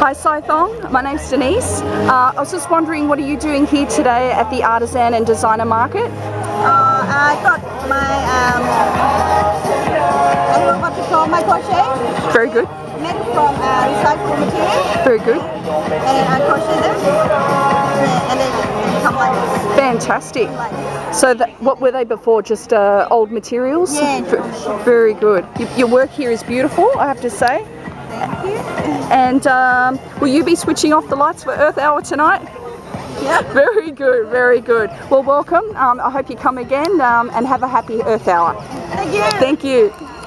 Hi Saithong, my name's Denise. Uh, I was just wondering what are you doing here today at the Artisan and Designer Market? Uh, I got my, um, I don't know what to call my crochet, Very good, made from uh, recycled material, very good. and I crochet them, and then come like this, Fantastic. like this. So that, what were they before? Just uh, old materials? Yeah. Very good. Your work here is beautiful, I have to say. Thank you. And um, will you be switching off the lights for Earth Hour tonight? Yeah. Very good, very good. Well, welcome. Um, I hope you come again um, and have a happy Earth Hour. Thank you. Thank you.